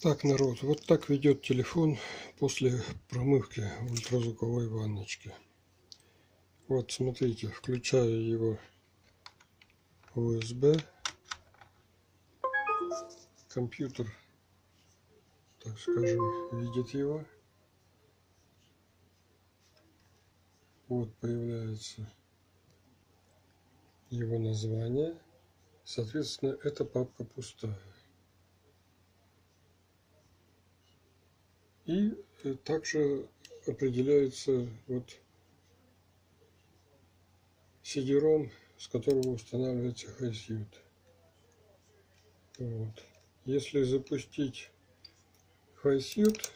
Так, народ, вот так ведет телефон после промывки ультразвуковой ванночке. Вот, смотрите, включаю его USB. Компьютер, так скажем, видит его. Вот появляется его название. Соответственно, эта папка пустая. И э, также определяется вот CD-ROM, с которого устанавливается HiSuite. Вот. Если запустить HiSuite,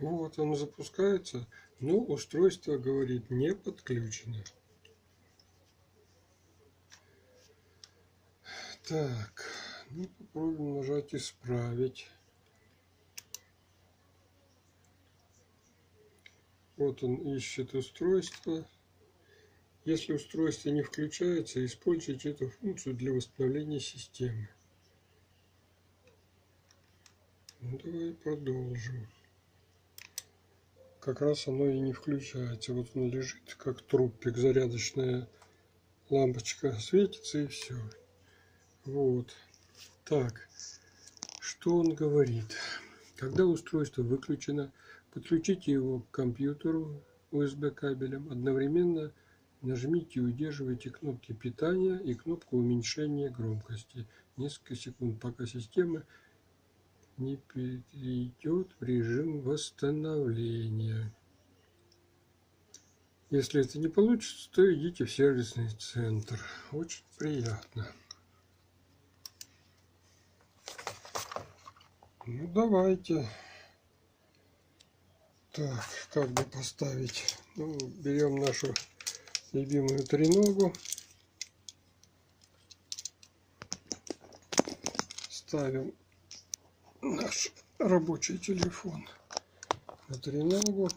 Вот он запускается, но устройство говорит не подключено. Так, ну попробуем нажать исправить. Вот он ищет устройство. Если устройство не включается, используйте эту функцию для восстановления системы. Ну, давай продолжим как раз оно и не включается. Вот он лежит как трупик, зарядочная лампочка светится и все. Вот. Так, что он говорит? Когда устройство выключено, подключите его к компьютеру USB кабелем. Одновременно нажмите и удерживайте кнопки питания и кнопку уменьшения громкости. Несколько секунд, пока система не перейдет в режим восстановления. Если это не получится, то идите в сервисный центр. Очень приятно. Ну, давайте. Так, как бы поставить? Ну, берем нашу любимую треногу. Ставим наш рабочий телефон на треногу.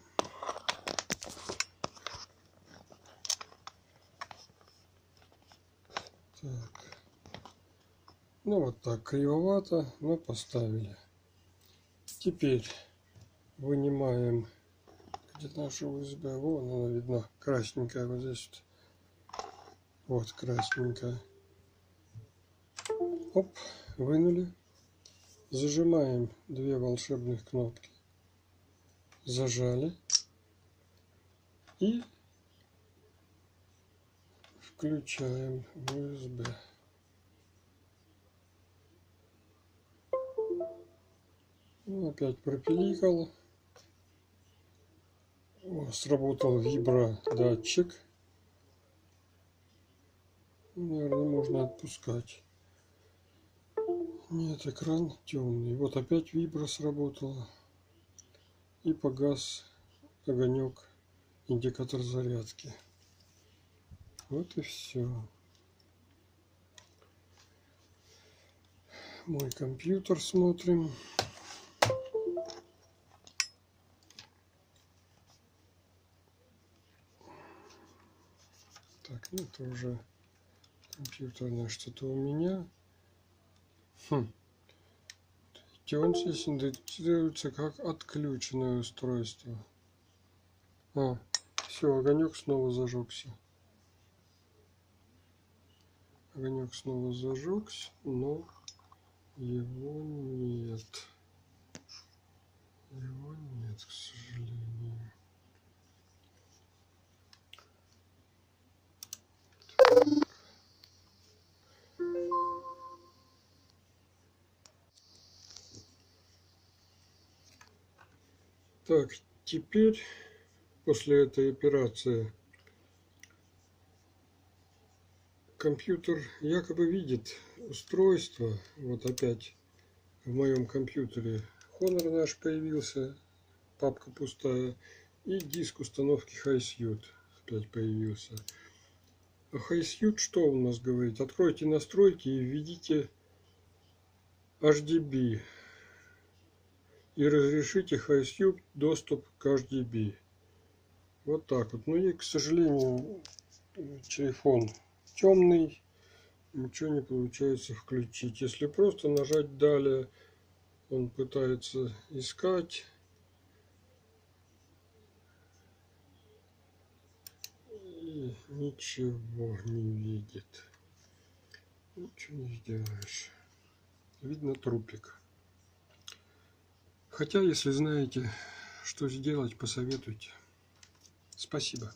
Так. Ну вот так, кривовато, но поставили. Теперь вынимаем где наша USB. Вон она видна, красненькая вот здесь. Вот красненькая. Оп, вынули. Зажимаем две волшебных кнопки. Зажали. И включаем USB. Ну, опять пропиликал. Сработал вибродатчик. Наверное, можно отпускать. Нет, экран темный. Вот опять вибра сработала. И погас огонек, индикатор зарядки. Вот и все. Мой компьютер смотрим. Так, ну это уже компьютерное что-то у меня. Хм. Здесь идентифицируется как отключенное устройство. А, все, огонек снова зажегся. Огонек снова зажегся, но его нет. Его нет, к сожалению. Так, теперь после этой операции компьютер якобы видит устройство. Вот опять в моем компьютере Honor наш появился, папка пустая, и диск установки HiSuite опять появился. А HiSuite что у нас говорит? Откройте настройки и введите HDB и разрешите HiStube доступ к HDB. Вот так вот. Ну и, к сожалению, телефон темный, ничего не получается включить. Если просто нажать далее, он пытается искать. И ничего не видит. Ничего не сделаешь. Видно трупик. Хотя, если знаете, что сделать, посоветуйте. Спасибо.